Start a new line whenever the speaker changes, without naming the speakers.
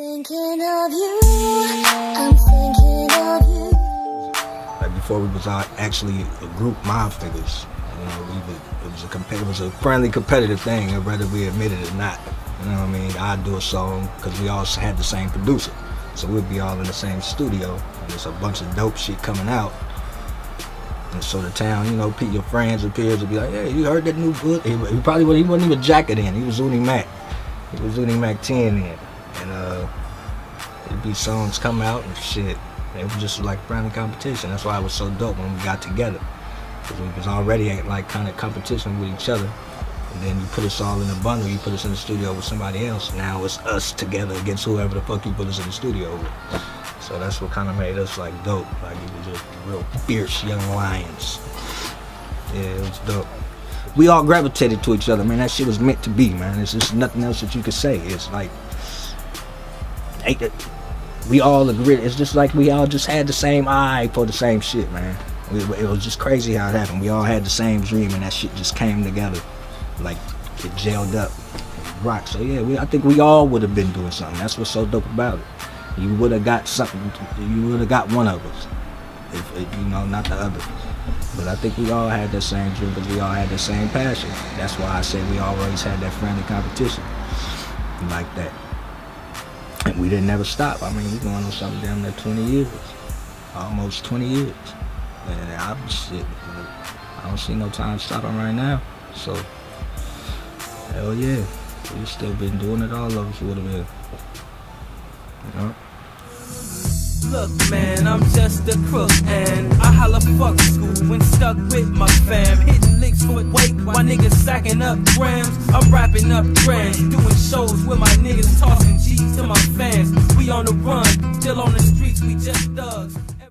Thinking of you, I'm thinking of you.
Like before we was out actually a group Mob Figaz. You know, we it was a it was a friendly competitive thing, whether we admit it or not. You know what I mean? I'd do a song because we all had the same producer. So we'd be all in the same studio. There's a bunch of dope shit coming out. And so the town, you know, your friends and peers would be like, hey, you heard that new good? He, he probably he wasn't even Jacket in. He was Zuni Mac. He was Zuni Mac 10 in. And uh, it'd be songs come out and shit. It was just like friendly competition. That's why it was so dope when we got together. Because we was already at like kind of competition with each other. And then you put us all in a bundle, you put us in the studio with somebody else. Now it's us together against whoever the fuck you put us in the studio with. So that's what kind of made us like dope. Like we were just real fierce young lions. Yeah, it was dope. We all gravitated to each other, man. That shit was meant to be, man. It's just nothing else that you could say. It's like? We all agree. It's just like we all just had the same eye for the same shit, man. It was just crazy how it happened. We all had the same dream, and that shit just came together, like it gelled up, rock. So yeah, we, I think we all would have been doing something. That's what's so dope about it. You would have got something. You would have got one of us, if, if you know, not the other. But I think we all had the same dream because we all had the same passion. That's why I say we always had that friendly competition like that. We didn't never stop. I mean, we going on something damn near 20 years. Almost 20 years. And I'm shit. I don't see no time stopping right now. So, hell yeah. We still been doing it. All of us would have been.
Look, man, I'm just a crook, and I holla fuck school when stuck with my fam. Hitting my niggas sacking up grams. I'm wrapping up grams, doing shows with my niggas, tossing G's to my fans. We on the run, still on the streets, we just thugs.